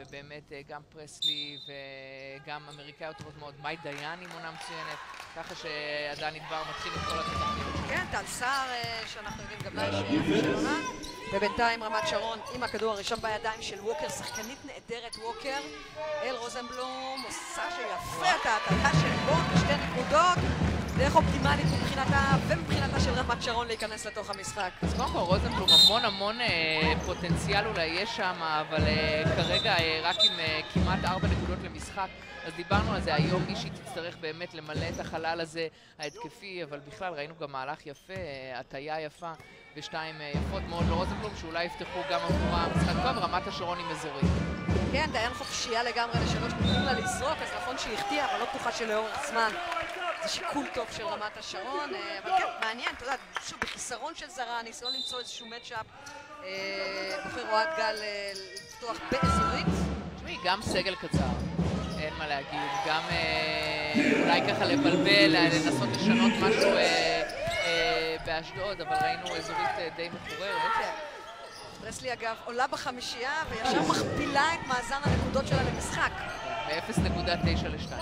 ובאמת אה, גם פרסלי וגם אמריקאיות טובות מאוד, מאי דיין עם עונה מצוינת, ככה שעדיין נדבר מתחיל עם כל התחתית. כן, טל סער, אה, שאנחנו יודעים גם לה של עונה. ובינתיים רמת שרון עם הכדור הראשון בידיים של ווקר, שחקנית נהדרת ווקר. אל רוזנבלום עושה שיפה את ההטלה של בון בשתי נקודות. דרך אופטימלית מבחינתה ומבחינתה של רמת שרון להיכנס לתוך המשחק. אז קודם כל רוזנבלום המון המון אה, פוטנציאל אולי יש שם, אבל אה, כרגע אה, רק עם אה, כמעט ארבע נקודות למשחק. אז דיברנו על זה היום, מישהי תצטרך באמת למלא את החלל הזה ההתקפי, אבל בכלל ראינו גם מהלך יפה, הטיה יפה ושתיים יפות מאוד לרוזנבלום, שאולי יפתחו גם עבורה משחק טוב, רמת השרון עם אזורית. כן, דיין חופשייה לגמרי לשלוש, נתנו לה לזרוק, אז נכון שהיא החטיאה, אבל לא בטוחה שלאורך זמן זה שיקול טוב של רמת השרון, אה, אבל כן, מעניין, אתה יודע, שוב, בחיסרון של זרה, ניסיון למצוא איזשהו מצ'אפ, בוחר אוהד גל אה, לפתוח באזורית. תשמעי, גם סגל קצר, אין מה להגיד, גם אה, אולי ככה לבלבל, לנסות לשנות משהו באשדוד, אבל ראינו אזורית די מחוררת. כן. ברסלי אגב עולה בחמישייה וישר מכפילה את מאזן הנקודות שלה למשחק. ב-0.9 ל-2.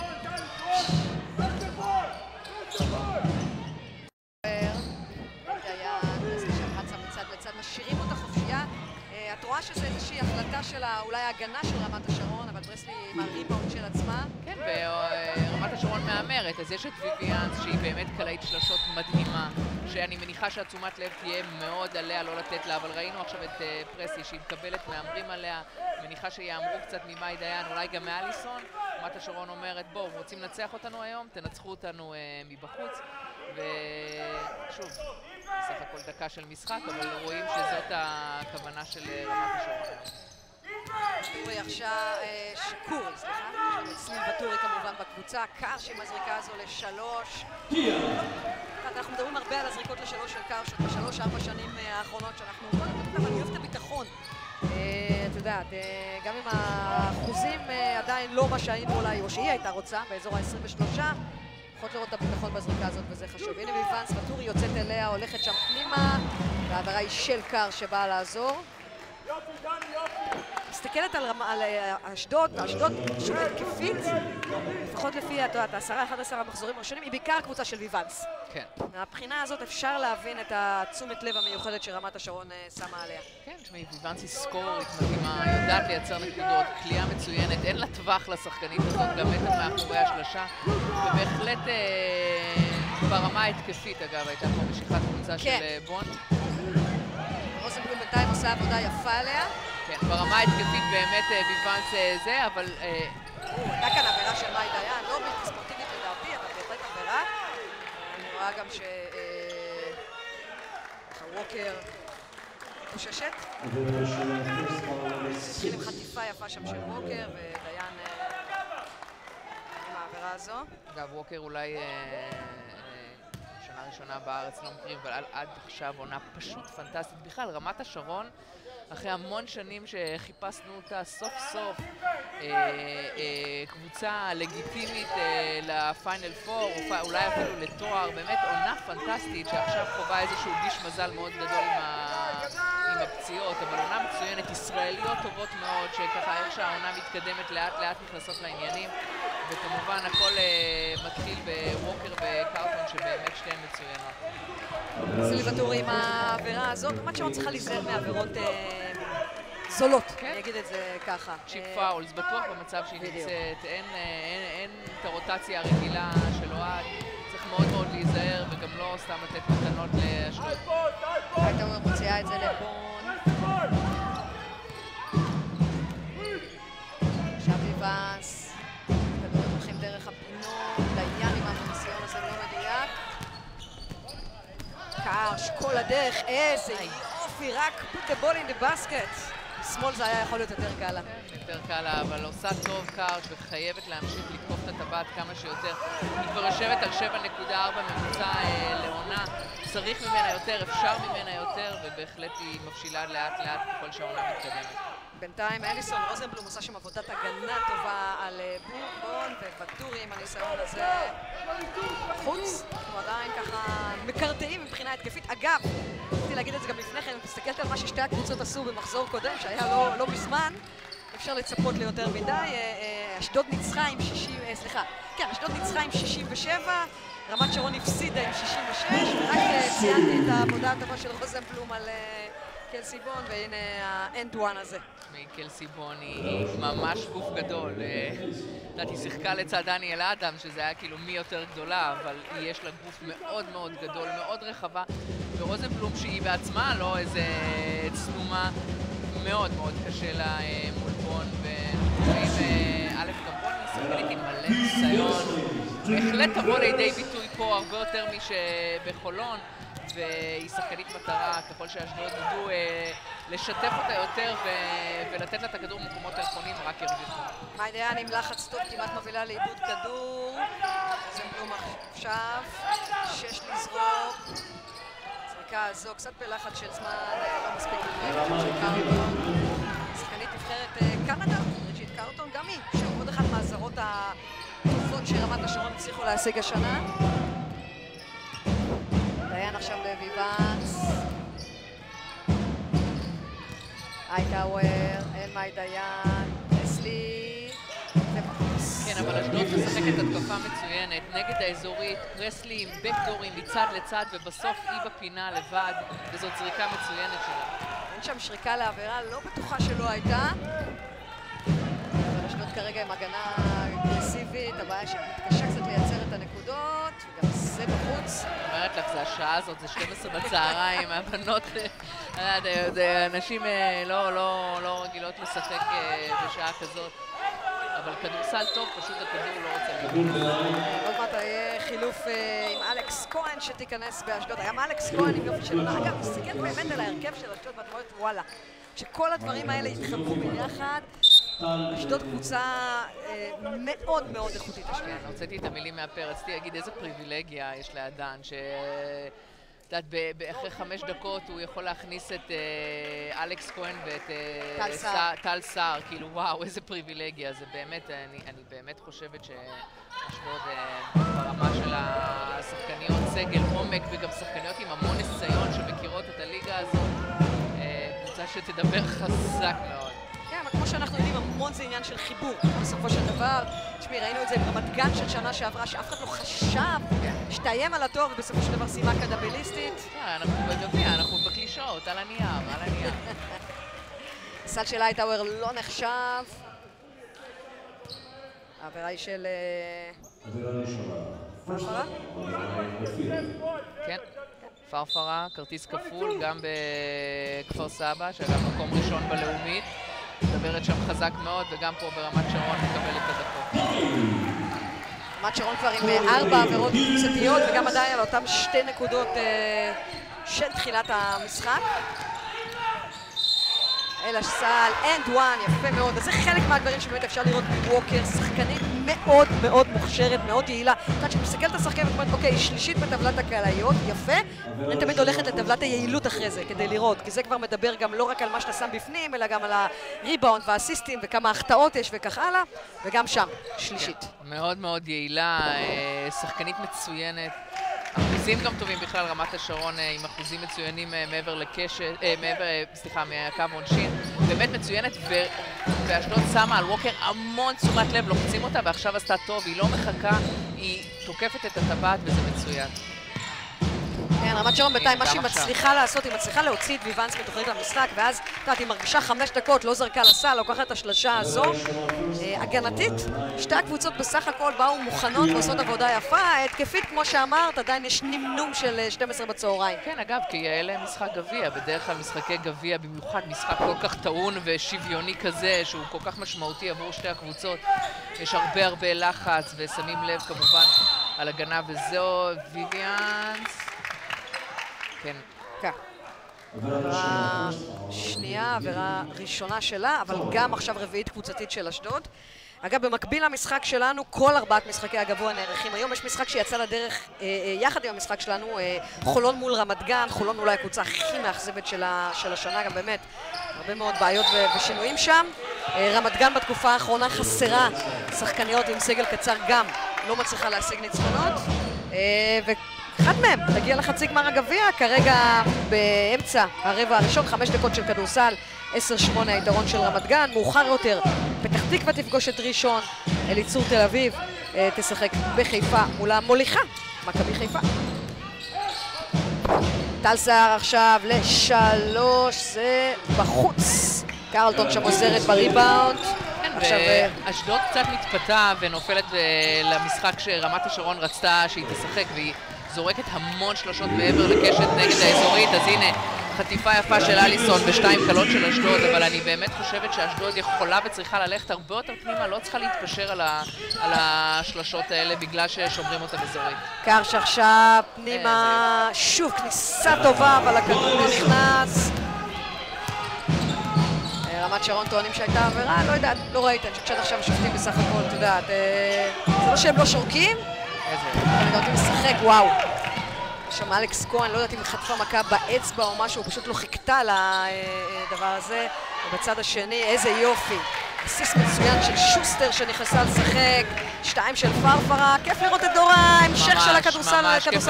את רואה שזו איזושהי החלטה של אולי ההגנה של רמת השרון, אבל ברסלי עם הריבאונד של עצמה. כן, ורמת השרון מהמרת, אז יש את ויביאנס שהיא באמת קלעית שלשות מדהימה, שאני מניחה שהתשומת לב תהיה מאוד עליה לא לתת לה, אבל ראינו עכשיו את אה, פרסלי שהיא מקבלת מהמרים עליה, מניחה שיאמרו קצת ממאי דיין, אולי גם מאליסון. רמת השרון אומרת, בואו, רוצים לנצח אותנו היום? תנצחו אותנו אה, מבחוץ. ושוב, בסך הכל דקה של משחק, אבל רואים שזאת הכוונה של אה, רמת השרון. טורי עכשיו, אה, שקורי, סליחה, סליב וטורי כמובן בקבוצה, קרש עם הזריקה הזו לשלוש. אנחנו מדברים הרבה על הזריקות לשלוש של קרש בשלוש-ארבע שנים אה, האחרונות שאנחנו... אני אוהב את הביטחון. את יודעת, גם אם האחוזים עדיין לא מה שהיינו אולי, או שהיא הייתה רוצה, באזור ה-23, יכולות לראות את הביטחון בזריקה הזאת וזה חשוב. הנה ויוונס, וטורי יוצאת אליה, הולכת שם פנימה, והעברה היא של קר שבאה לעזור. מסתכלת על, על אה, אשדוד, ואשדוד שוב התקפית, לפחות לפי, את יודעת, העשרה, אחד עשרה המחזורים הראשונים, היא בעיקר קבוצה של ויוונס. כן. מהבחינה הזאת אפשר להבין את התשומת לב המיוחדת שרמת השרון אה, שמה עליה. כן, תשמעי, ויוונס היא סקורית מדהימה, יודעת לייצר נקודות, כליאה מצוינת, אין לה טווח לשחקנית הזאת, גם מתח מאחורי השלושה, ובהחלט אה, ברמה ההתקפית, אגב, הייתה פה משיכת קבוצה כן. של בון. בינתיים עושה עבודה יפה עליה. כן, ברמה ההתקפית באמת ביוונס אה, זה, אבל... הייתה כאן עבירה של מאי דיין, לא בלתי ספורטיבית לדעתי, אבל בהחלט עבירה. אני רואה גם ש... ווקר חוששת. התחיל עם חטיפה יפה שם של ווקר, ודיין עם העבירה הזו. אגב, ווקר אולי... שנה ראשונה בארץ, לא מכירים, אבל עד עכשיו עונה פשוט פנטסטית. בכלל, רמת השרון אחרי המון שנים שחיפשנו אותה סוף סוף אה, אה, קבוצה לגיטימית אה, לפיינל פור, אולי אפילו לתואר, באמת עונה פנטסטית שעכשיו חווה איזשהו גיש מזל מאוד גדול עם, הפציעות, אבל עונה מצוינת, ישראליות טובות מאוד, שככה איך שהעונה מתקדמת לאט לאט נכנסות לעניינים, וכמובן הכל מתחיל בווקר וקרטון שבאמת שתיהן מצוינות. סילבטורי עם העבירה הזאת, כמובן שלא צריכה להיזהר מעבירות זולות, כן. אני אגיד את זה ככה. cheap fouls, בטוח במצב שהיא נמצאת, אין את הרוטציה הרגילה של אוהד, צריך מאוד מאוד להיזהר וגם לא סתם לתת מתנות לאשדוד. הייתה מוציאה את זה לבון. עכשיו ליבאס, כדורים הולכים דרך הפינות, לעניין עם הניסיון הזה לא מדויק. קרש כל הדרך, איזה יופי, רק put the ball in the basket. שמאל זה היה יכול להיות יותר קל לה. יותר קל לה, אבל עושה טוב קרש וחייבת להמשיך לתקוף את הטבעת כמה שיותר. היא כבר יושבת על 7.4 ממוצע אה, לעונה, צריך ממנה יותר, אפשר ממנה יותר, ובהחלט היא מבשילה לאט לאט ככל שהעונה מתקדמת. בינתיים אליסון רוזנבלום עושה שם עבודת הגנה טובה על אה, בורבון ובטורי עם הניסיון הזה חוץ, אנחנו עדיין ככה מקרטעים מבחינה התקפית. אגב, להגיד את זה גם לפני כן, אם מסתכלת על מה ששתי הקבוצות עשו במחזור קודם, שהיה לא, לא מזמן, אפשר לצפות ליותר מדי. אשדוד ניצחה עם 60, סליחה, כן, אשדוד ניצחה עם 67, רמת שרון הפסידה עם 66, ורק ציינתי את העבודה הטובה של רוזנבלום על קלסיבון, והנה האנד וואן הזה. קלסיבון היא ממש גוף גדול. יודעת, היא שיחקה לצד דניאל אדם, שזה היה כאילו מי יותר גדולה, אבל יש לה גוף מאוד מאוד גדול, מאוד רחבה, ורוזנבלום שהיא בעצמה לא איזה צנומה, מאוד מאוד קשה לה מול בון, ואנחנו א', בון היא עם מלא ניסיון, בהחלט תבוא לידי ביטוי פה הרבה יותר משבחולון. והיא שחקנית מטרה, ככל שאשדוד ידעו אה, לשתף אותה יותר ו- ולתת לה את הכדור במקומות הנכונים, רק ירוויחו. מאי דיין עם לחץ טוב, כמעט מובילה לאיבוד כדור. זה כלום עכשיו, שש לזרוק. זריקה הזו, קצת בלחץ של זמן, לא מספיק שחקנית נבחרת אה, קנדה, ריצ'יט קרטון, גם היא, שוב, עוד אחת מהזרות הטובות שרמת השרון הצליחו להשיג השנה. דיין עכשיו לוי ונס. הייטאוור, אלמאי דיין, פרסלי, ובחוץ. כן, אבל אשדוד משחקת התקפה מצוינת, נגד האזורית, פרסלי עם בקדורים מצד לצד, ובסוף היא בפינה לבד, וזאת זריקה מצוינת שלה. אין שם שריקה לעבירה, לא בטוחה שלא הייתה. אבל אשדוד כרגע עם הגנה אגרסיבית, הבעיה שמתקשה קצת לייצר את הנקודות, וגם זה בחוץ. אומרת לך, זה השעה הזאת, זה 12 בצהריים, הבנות, אנשים לא, לא, לא רגילות לשחק בשעה כזאת. אבל כדורסל טוב, פשוט הכדור לא רוצה. עוד מעט יהיה חילוף עם אלכס כהן שתיכנס באשדוד. גם אלכס כהן עם יופי של... אגב, מסתכל באמת על ההרכב של אשדוד ואת אומרת, וואלה. שכל הדברים האלה יתחברו ביחד. אשדוד קבוצה מאוד מאוד איכותית השנייה. אני הוצאתי את המילים מהפה, רציתי להגיד איזה פריבילגיה יש לאדן, ש... את יודעת, אחרי חמש דקות הוא יכול להכניס את אלכס כהן ואת טל סער, כאילו וואו, איזה פריבילגיה, זה באמת, אני באמת חושבת שאשדוד ברמה של השחקניות סגל עומק וגם שחקניות עם המון ניסיון שמכירות את הליגה הזאת, קבוצה שתדבר חזק מאוד. כן, אבל כמו שאנחנו יודעים, המון זה עניין של חיבור, בסופו של דבר. תשמעי, ראינו את זה ברמת גן של שנה שעברה, שאף אחד לא חשב שתאיים על התואר, ובסופו של דבר סיימה קדבליסטית. אנחנו בגביע, אנחנו בקלישאות, על הנייר, על הנייר. הסל של הייטאוור לא נחשב. העבירה היא של... פרפרה? כן. פרפרה, כרטיס כפול, גם בכפר סבא, שאגב מקום ראשון בלאומית. מדברת שם חזק מאוד, וגם פה ברמת שרון מקבלת את הדקות. רמת שרון כבר עם ארבע עבירות קבוצתיות, וגם עדיין על אותן שתי נקודות של תחילת המשחק. אלא סל, and one, יפה מאוד. אז זה חלק מהדברים שבאמת אפשר לראות מווקר, שחקנית מאוד מאוד מוכשרת, מאוד יעילה. את יודעת, מסתכלת על שחקנת ואומרת, אוקיי, שלישית בטבלת הקלעיות, יפה. אני תמיד הולכת לטבלת היעילות אחרי זה, כדי לראות, כי זה כבר מדבר גם לא רק על מה שאתה שם בפנים, אלא גם על הריבאונד והאסיסטים, וכמה החטאות יש וכך הלאה, וגם שם, שלישית. מאוד מאוד יעילה, שחקנית מצוינת. אחוזים גם טובים בכלל, רמת השרון עם אחוזים מצוינים מעבר לקשת, מעבר, סליחה, מהקו עונשין. באמת מצוינת, ואשדוד שמה על ווקר המון תשומת לב, לוחצים אותה, ועכשיו עשתה טוב, היא לא מחכה, היא תוקפת את הטבעת, וזה מצוין. כן, רמת שרון בינתיים, מה שהיא מצליחה לעשות, היא מצליחה להוציא את ויוונס מתוכנית למשחק, ואז, את יודעת, היא מרגישה חמש דקות, לא זרקה לסל, לוקחת את השלשה הזו. הגנתית, שתי הקבוצות בסך הכל באו מוכנות ועושות עבודה יפה, התקפית, כמו שאמרת, עדיין יש נמנום של 12 בצהריים. כן, אגב, כי אלה משחק גביע, בדרך כלל משחקי גביע, במיוחד משחק כל כך טעון ושוויוני כזה, שהוא כל כך משמעותי עבור שתי הקבוצות. יש הרבה הרבה לחץ, ושמים לב כמובן על הגנה וזהו, ויביאנס. כן. כן. עבירה שנייה, עבירה ראשונה שלה, אבל גם עכשיו רביעית קבוצתית של אשדוד. אגב, במקביל למשחק שלנו, כל ארבעת משחקי הגבוה נערכים היום. יש משחק שיצא לדרך אה, אה, יחד עם המשחק שלנו, אה, חולון מול רמת גן, חולון אולי הקבוצה הכי מאכזבת של, של השנה, גם באמת, הרבה מאוד בעיות ושינויים שם. אה, רמת גן בתקופה האחרונה חסרה שחקניות עם סגל קצר גם, לא מצליחה להשיג ניצחונות. אה, אחד מהם תגיע לחצי גמר הגביע, כרגע באמצע הרבע הראשון, חמש דקות של כדורסל 10-8 היתרון של רמת גן. מאוחר יותר, פתח תקווה תפגוש את ראשון, אליצור תל אביב אה, תשחק בחיפה מול המוליכה, מכבי חיפה. טל סער עכשיו לשלוש, זה בחוץ. קרלטון שם עוזרת בריבאונד. כן, ואשדוד קצת מתפתה ונופלת אה, למשחק שרמת השרון רצתה שהיא תשחק והיא זורקת המון שלושות מעבר לקשת נגד האזורית, אז הנה חטיפה יפה של אליסון ושתיים קלות של אשדוד, אבל אני באמת חושבת שאשדוד יכולה וצריכה ללכת הרבה יותר פנימה, לא צריכה להתפשר על, ה, על השלושות האלה בגלל ששומרים אותה אזורית. קרש עכשיו פנימה, שוב כניסה טובה, אבל הכדור נכנס. אה, רמת שרון טוענים שהייתה עבירה, לא יודעת, לא ראית, אני חושבת שעד עכשיו השופטים בסך הכל, את יודעת, אה, זה לא שהם לא שורקים, איזה? יודעים לשחק, וואו. שם אלכס כהן, לא יודעת אם חטפה מכה באצבע או משהו, פשוט לא חיכתה לדבר הזה. ובצד השני, איזה יופי. בסיס מצוין של שוסטר שנכנסה לשחק, שתיים של פרפרה, כיף לראות את דור ההמשך של הכדורסל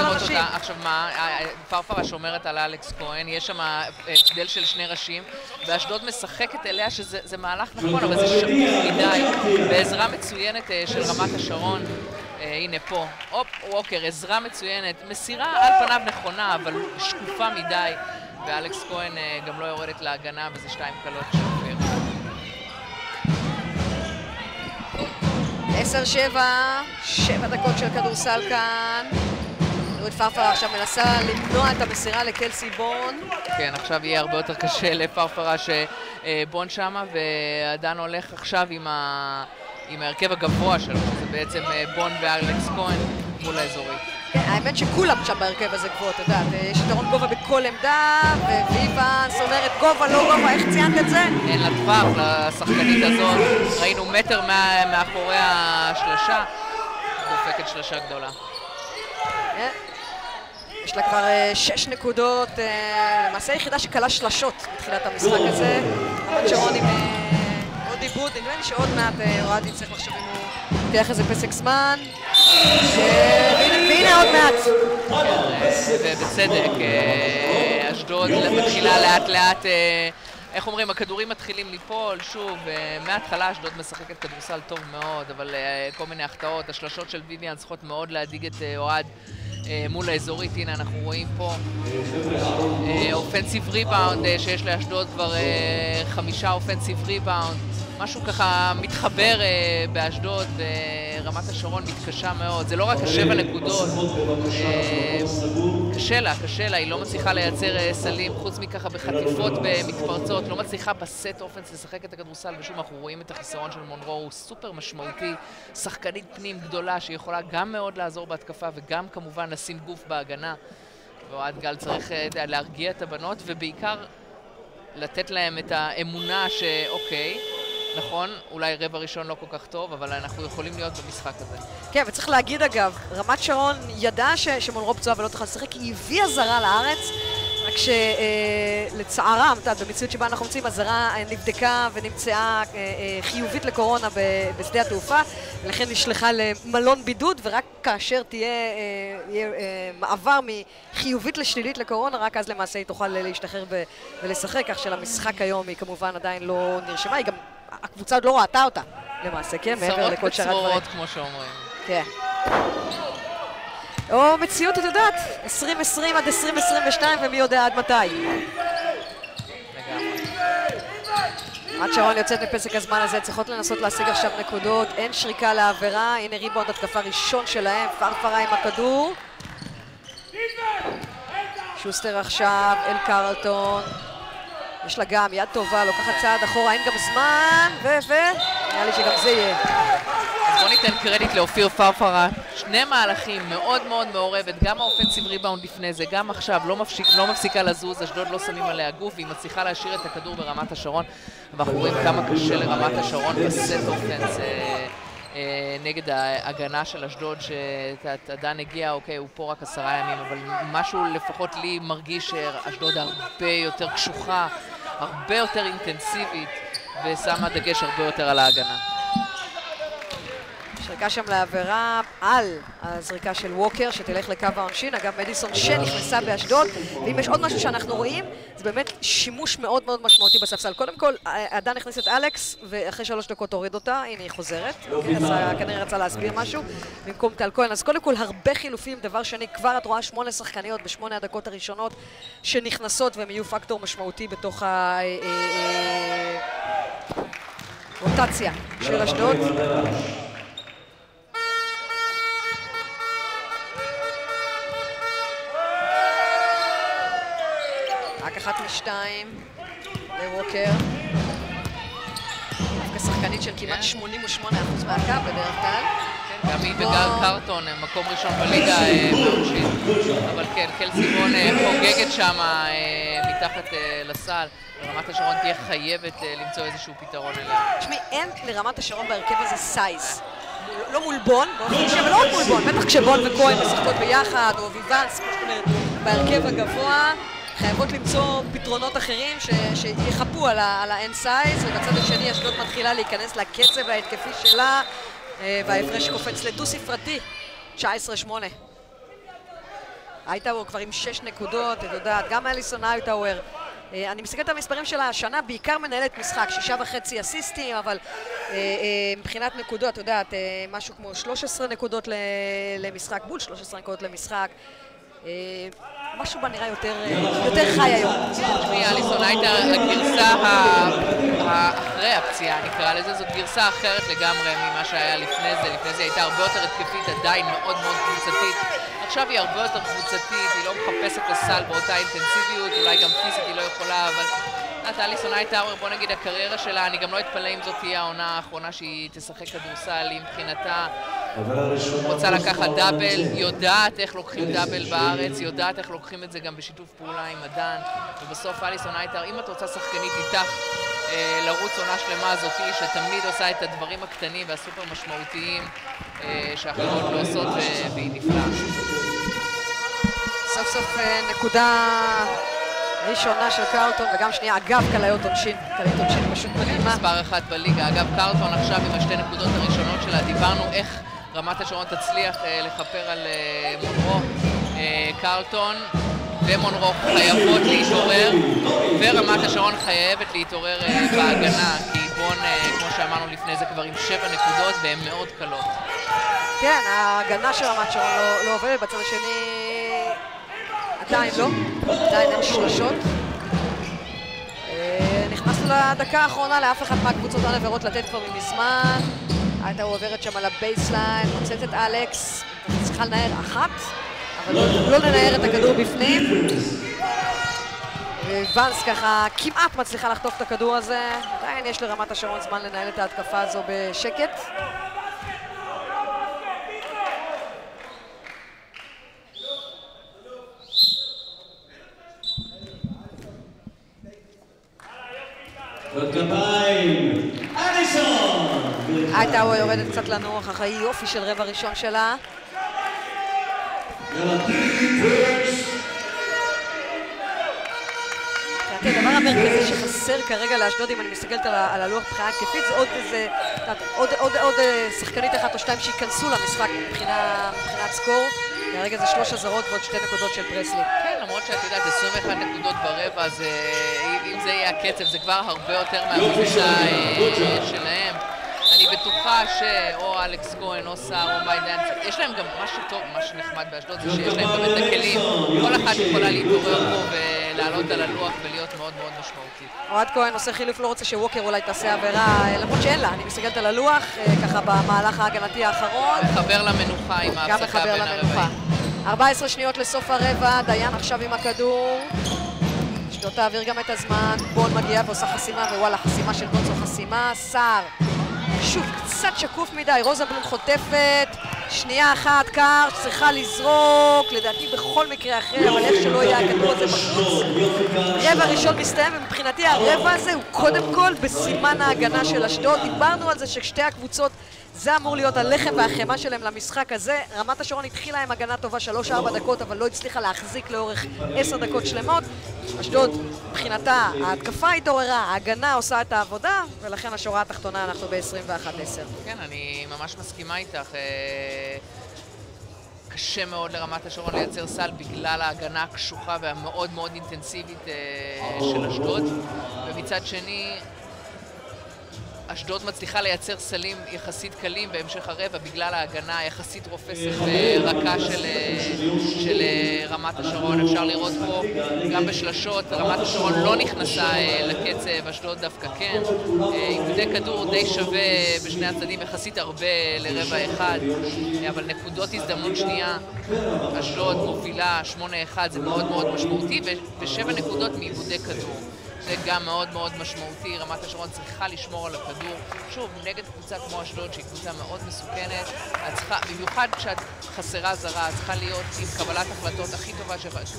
הראשי. עכשיו מה, אה, אה, פרפרה שומרת על אלכס כהן, יש שם אה, הבדל של שני ראשים, ואשדוד משחקת אליה שזה מהלך נכון, אבל זה שקוף מדי, בעזרה מצוינת של רמת השרון. אה, הנה פה, הופ, ווקר, עזרה מצוינת, מסירה על פניו נכונה, אבל שקופה מדי, ואלכס כהן אה, גם לא יורדת להגנה, וזה שתיים קלות שופר. עשר שבע, שבע דקות של כדורסל כאן. נורית פרפרה עכשיו מנסה למנוע את המסירה לקלסי בון. כן, עכשיו יהיה הרבה יותר קשה לפרפרה שבון שמה, ועדן הולך עכשיו עם ה... עם ההרכב הגבוה שלו, שזה בעצם אה, בון ואלכס כהן מול האזורי. כן, האמת שכולם שם בהרכב הזה גבוה, אתה יודע, יש יתרון גובה בכל עמדה, וויבאנס אומרת גובה, לא גובה, איך ציינת את זה? אין לה טווח לשחקנית הזאת, ראינו מטר מאחורי השלשה, דופקת שלשה גדולה. כן. יש לה כבר אה, שש נקודות, אה, למעשה היחידה שכלה שלשות בתחילת המשחק הזה. אבל שרון עם... עוד עיבוד, נדמה לי שעוד מעט אה, אוהד יצטרך לחשוב אם הוא לוקח איזה פסק זמן. והנה עוד מעט. ובצדק, אה, אשדוד מתחילה לאט לאט, אה, איך אומרים, הכדורים מתחילים ליפול, שוב, מההתחלה אשדוד משחקת כדורסל טוב מאוד, אבל כל מיני החטאות, השלשות של ויvian צריכות מאוד להדאיג את אוהד. מול האזורית, הנה אנחנו רואים פה offensive rebound שיש לאשדוד כבר חמישה offensive rebound משהו ככה מתחבר אה, באשדוד, ורמת השרון מתקשה מאוד. זה לא רק השבע נקודות, אה, קשה לה, קשה לה, היא לא מצליחה לייצר אה, סלים, חוץ מככה בחטיפות מתפרצות, לא מצליחה ב set offense לשחק את הכדורסל, ושוב אנחנו רואים את החיסרון של מונרו, הוא סופר משמעותי, שחקנית פנים גדולה שיכולה גם מאוד לעזור בהתקפה וגם כמובן לשים גוף בהגנה. ואוהד גל צריך להרגיע את הבנות, ובעיקר לתת להם את האמונה שאוקיי, נכון, אולי רבע ראשון לא כל כך טוב, אבל אנחנו יכולים להיות במשחק הזה. כן, וצריך להגיד אגב, רמת שרון ידעה שמונרו פצועה ולא תוכל לשחק, היא הביאה זרה לארץ, רק שלצערם, את יודעת, במציאות שבה אנחנו נמצאים, הזרה נבדקה ונמצאה אה, אה, חיובית לקורונה בשדה התעופה, ולכן נשלחה למלון בידוד, ורק כאשר תהיה אה, יהיה מעבר מחיובית לשלילית לקורונה, רק אז למעשה היא תוכל להשתחרר ולשחק, כך שלמשחק היום היא כמובן עדיין לא נרשמה, היא גם הקבוצה עוד לא ראתה אותה, למעשה, כן? מעבר לכל שאר הדברים. צרות כמו שאומרים. כן. או מציאות, את יודעת, 2020 עד 2022, ומי יודע עד מתי. עד שרון יוצאת מפסק הזמן הזה, צריכות לנסות להשיג עכשיו נקודות, אין שריקה לעבירה, הנה ריבאונד התקפה ראשון שלהם, פרפרה עם הכדור. שוסטר עכשיו, אל קרלטון, יש לה גם יד טובה, לוקחת צעד אחורה, אין גם זמן, ו... ו... נראה לי שגם זה יהיה. בוא ניתן קרדיט לאופיר פרפרה. שני מהלכים מאוד מאוד מעורבת, גם ה offensive rebound לפני זה, גם עכשיו, לא, מפשיק, לא מפסיקה לזוז, אשדוד לא שמים עליה גוף, והיא מצליחה להשאיר את הכדור ברמת השרון, ואנחנו רואים כמה קשה לרמת השרון ב set offense. אה, אה, נגד ההגנה של אשדוד, שעדן הגיע, אוקיי, הוא פה רק עשרה ימים, אבל משהו לפחות לי מרגיש שאשדוד הרבה יותר קשוחה, הרבה יותר אינטנסיבית, ושמה דגש הרבה יותר על ההגנה. שריקה שם לעבירה על הזריקה של ווקר, שתלך לקו העונשין. אגב, מדיסון שנכנסה באשדוד. ואם יש עוד משהו שאנחנו רואים, זה באמת שימוש מאוד מאוד משמעותי בספסל. קודם כל, עדן הכניס את אלכס, ואחרי שלוש דקות הוריד אותה. הנה, היא חוזרת. כנראה רצה להסביר משהו, במקום טל כהן. אז קודם כל, הרבה חילופים. דבר שני, כבר את רואה שמונה שחקניות בשמונה הדקות הראשונות שנכנסות, והן יהיו פקטור משמעותי בתוך הרוטציה של אשדוד. רק אחת משתיים לווקר. דווקא שחקנית של כמעט 88% מהקו בדרך כלל. כן, גם היא וגל קרטון, מקום ראשון בליגה אה, בעונשין. אבל כן, קל סימון אה, חוגגת שם אה, מתחת לסל. רמת השרון תהיה חייבת למצוא איזשהו פתרון אליה. תשמעי, אין לרמת השרון בהרכב הזה סייז. לא מול בון, אבל לא רק מול בון, בטח כשבון וכהן משחקות ביחד, או ויוונס, כמו שאת אומרת, בהרכב הגבוה. חייבות למצוא פתרונות אחרים שיחפו על ה-end size, ובצד השני אשדוד מתחילה להיכנס לקצב ההתקפי שלה, אה, וההפרש קופץ לדו-ספרתי, 19-8. הייטאוור כבר עם 6 נקודות, את יודעת, גם אליסון הייטאוור. אה, אני מסתכלת על המספרים שלה השנה, בעיקר מנהלת משחק, שישה וחצי אסיסטים, אבל אה, מבחינת נקודות, את יודעת, משהו כמו 13 נקודות למשחק, בול 13 נקודות למשחק. משהו בה נראה יותר, חי היום. תשמעי, אליסון הייתה הגרסה אחרי הפציעה, נקרא לזה, זאת גרסה אחרת לגמרי ממה שהיה לפני זה. לפני זה הייתה הרבה יותר התקפית, עדיין מאוד מאוד קבוצתית. עכשיו היא הרבה יותר קבוצתית, היא לא מחפשת לסל באותה אינטנסיביות, אולי גם פיזית היא לא יכולה, אבל... את אליסון הייטאוור, בוא נגיד הקריירה שלה, אני גם לא אתפלא אם זאת תהיה העונה האחרונה שהיא תשחק כדורסל, היא מבחינתה רוצה לקחת דאבל, יודעת איך לוקחים דאבל בארץ, יודעת איך לוקחים את זה גם בשיתוף פעולה עם הדן, ובסוף אליסון הייטאוור, אם את רוצה שחקנית איתך אה, לרוץ עונה שלמה זאתי, שתמיד עושה את הדברים הקטנים והסופר משמעותיים אה, שאחרות לא עושות, והיא נפלאה. סוף סוף אה, נקודה ראשונה של קרלטון, וגם שנייה, אגב, קלעיות עונשין. קלעיות עונשין פשוט מדהימה. מספר אחת בליגה. אגב, קרלטון עכשיו עם השתי נקודות הראשונות שלה, דיברנו איך רמת השרון תצליח אה, לכפר על אה, מונרו. אה, קרלטון ומונרו חייבות להתעורר, ורמת השרון חייבת להתעורר אה, בהגנה, כי בון, אה, כמו שאמרנו לפני זה, כבר עם שבע נקודות והן מאוד קלות. כן, ההגנה של רמת שרון לא, לא עובדת, בצד השני עדיין לא, עדיין אין שלושות. אה, נכנסנו לדקה האחרונה, לאף אחת מהקבוצות עבירות לתת כבר מזמן. הייתה עוברת שם על ה baseline, מוצאת את אלכס, צריכה לנער אחת, אבל לא, לנער את הכדור בפנים. ואנס ככה כמעט מצליחה לחטוף את הכדור הזה. עדיין יש לרמת השרון זמן לנהל את ההתקפה הזו בשקט. הייתה יורדת קצת לנוח אחרי יופי של רבע ראשון שלה. לדעתי הדבר המרכזי שחסר כרגע לאשדוד, אם אני מסתכלת על הלוח מבחינה התקפית, זה עוד איזה, עוד אה, שחקנית אחת או שתיים שייכנסו למשחק מבחינת סקור. כרגע זה שלוש אזהרות ועוד שתי נקודות של פרסלי. למרות שאת יודעת, 21 נקודות ברבע, אז אם זה יהיה הקצב, זה כבר הרבה יותר מהקבוצה אה, שלהם. אני בטוחה שאו אלכס כהן או סער או מיידן, יש להם גם מה שטוב, מה שנחמד באשדוד זה שיש להם גם את הכלים. כל אחת יכולה להתעורר פה ולעלות על הלוח ולהיות מאוד מאוד משמעותית. אוהד כהן עושה חילוף, לא רוצה שווקר אולי תעשה עבירה, למרות שאין לה, אני מסתכלת על הלוח, אה, ככה במהלך ההגנתי האחרון. מחבר למנוחה עם ההפסקה בין הרבעים. 14 שניות לסוף הרבע, דיין עכשיו עם הכדור. אשדוד תעביר גם את הזמן, בון מגיע ועושה חסימה, ווואלה, חסימה של גונזו חסימה. סער שוב, קצת שקוף מדי, רוזנבלום חוטפת, שנייה אחת קר, צריכה לזרוק, לדעתי בכל מקרה אחר, אבל איך שלא יהיה הכדור הזה בחוץ. רבע ראשון מסתיים, ומבחינתי הרבע הזה הוא קודם כל בסימן ההגנה של אשדוד. דיברנו על זה ששתי הקבוצות, זה אמור להיות הלחם והחמאה שלהם למשחק הזה. רמת השרון התחילה עם הגנה טובה 3-4 דקות, אבל לא הצליחה להחזיק לאורך 10 דקות שלמות. אשדוד, מבחינתה, ההתקפה התעוררה, ההגנה עושה את העבודה, ולכן השורה התחתונה אנחנו ב-21-10. כן, אני ממש מסכימה איתך. אה, קשה מאוד לרמת השרון לייצר סל בגלל ההגנה הקשוחה והמאוד מאוד אינטנסיבית אה, של אשדוד. ומצד שני, אשדוד מצליחה לייצר סלים יחסית קלים בהמשך הרבע בגלל ההגנה היחסית רופסת ורכה של, אה, של אה, רמת השרון. אפשר לראות פה גם בשלשות, רמת השרון לא נכנסה אה, לקצב, אשדוד דווקא כן. עיבודי כדור די שווה בשני הצדדים, יחסית הרבה לרבע אחד, אבל נקודות הזדמנות שנייה, אשדוד מובילה 8-1, זה מאוד מאוד משמעותי, ושבע נקודות מעיבודי כדור. זה גם מאוד מאוד משמעותי, רמת השרון צריכה לשמור על הכדור. שוב, נגד קבוצה כמו אשדוד, שהיא קבוצה מאוד מסוכנת, צריכה, במיוחד כשאת חסרה זרה, את צריכה להיות עם קבלת החלטות הכי טובה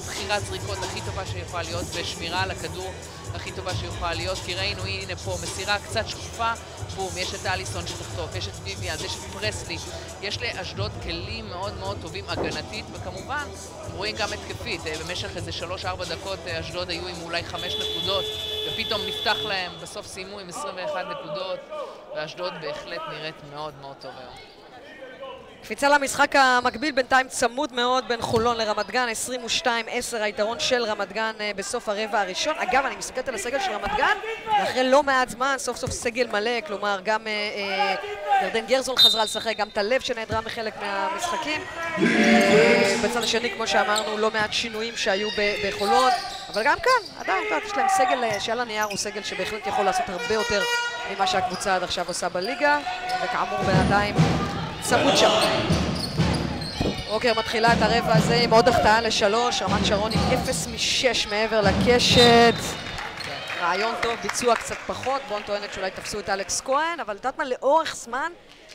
בחירת זריקות הכי טובה שיכולה להיות, ושמירה על הכדור הכי טובה שיכולה להיות, כי ראינו, הנה פה, מסירה קצת שקופה, בום, יש את אליסון שתחטוף, יש את ויביאנס, יש את פרסלי, יש לאשדוד כלים מאוד מאוד טובים הגנתית, וכמובן, רואים גם התקפית, אה, במשך איזה 3-4 דקות אה, אשדוד היו עם אולי 5 נקודות, ופתאום נפתח להם, בסוף סיימו עם 21 נקודות, ואשדוד בהחלט נראית מאוד מאוד טוב היום. קפיצה למשחק המקביל, בינתיים צמוד מאוד בין חולון לרמת גן, 22-10 היתרון של רמת גן אה, בסוף הרבע הראשון. אגב, אני מסתכלת על הסגל של רמת גן, ואחרי לא מעט זמן, סוף סוף סגל מלא, כלומר, גם אה, אה, ירדן גרזון חזרה לשחק, גם טלב שנעדרה מחלק מהמשחקים. בצד השני, כמו שאמרנו, לא מעט שינויים שהיו בחולון, אבל גם כאן, עדיין, יש להם סגל שעל הנייר הוא סגל שבהחלט יכול לעשות הרבה יותר ממה שהקבוצה עד עכשיו עושה בליגה, וכאמור, בינתיים... צמוד שם. רוקר מתחילה את הרבע הזה עם עוד החטאה לשלוש, רמת שרון עם אפס משש מעבר לקשת. רעיון טוב, ביצוע קצת פחות, בון טוענת שאולי תפסו את אלכס כהן, אבל את יודעת מה, לאורך זמן,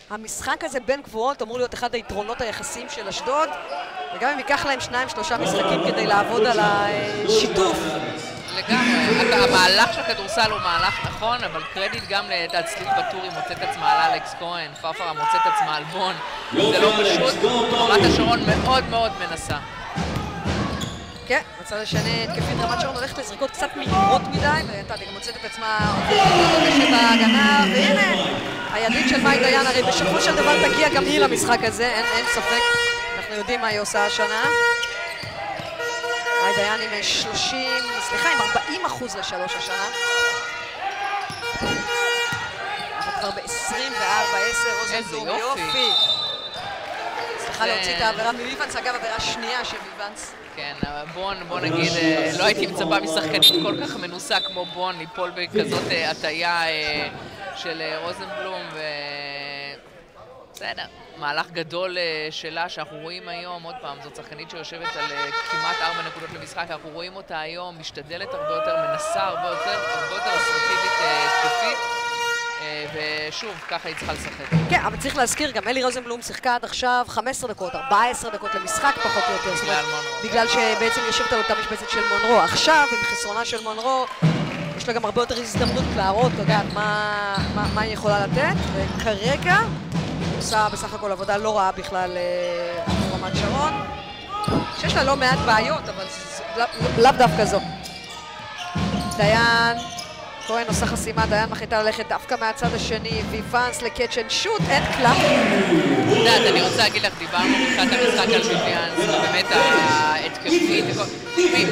המשחק הזה בין גבוהות אמור להיות אחד היתרונות היחסיים של אשדוד, וגם אם ייקח להם שניים, שלושה משחקים כדי לעבוד על השיתוף, לגמרי. המהלך של הכדורסל הוא מהלך נכון, אבל קרדיט גם לצליל בטורי מוצא את עצמה על אלכס כהן, פרפרה מוצא את עצמה על בון. זה לא פשוט, רמת השרון מאוד מאוד מנסה. כן, בצד השני התקפית רמת שרון הולכת לזריקות קצת מהירות מדי, ונתתי גם מוצאת את עצמה קשה בהגנה, והנה, הידית של מאי דיין הרי בסופו של דבר תגיע גם היא למשחק הזה, אין, אין ספק, אנחנו יודעים מה היא עושה השנה. דיין עם 30, סליחה, עם 40 אחוז לשלוש השנה. אנחנו כבר ב-24-10, רוזנבלום, יופי. צריכה להוציא את העבירה מוויבנס, אגב, עבירה שנייה של ויבנס. כן, בון, בוא נגיד, אה, לא הייתי מצפה משחקנית כל כך מנוסה כמו בון ליפול בכזאת אה, הטיה אה, של רוזנבלום. בסדר. מהלך גדול אה, שלה שאנחנו רואים היום, עוד פעם, זאת שחקנית שיושבת על אה, כמעט ארבע נקודות למשחק, אנחנו רואים אותה היום, משתדלת הרבה יותר, מנסה הרבה יותר, הרבה יותר אסרטיבית אה, התקפית. ושוב, ככה היא צריכה לשחק. כן, אבל צריך להזכיר, גם אלי רוזנבלום שיחקה עד עכשיו 15 דקות, 14 דקות למשחק פחות או יותר. בגלל מונרו. בגלל שבעצם יושבת על אותה משבצת של מונרו. עכשיו, עם חסרונה של מונרו, יש לה גם הרבה יותר הזדמנות להראות, אתה יודע, מה, מה, מה היא יכולה לתת, וכרגע עושה בסך הכל עבודה לא רעה בכלל אה, עבור רמת שרון, שיש לה לא מעט בעיות, אבל לאו דווקא זו. דיין כהן עושה חסימה, דיין מחליטה ללכת דווקא מהצד השני, ויוונס ל catch and shoot, אין קלאפ. את יודעת, אני רוצה להגיד לך, דיברנו בתחילת המשחק על ויוונס, ובאמת ההתקפית,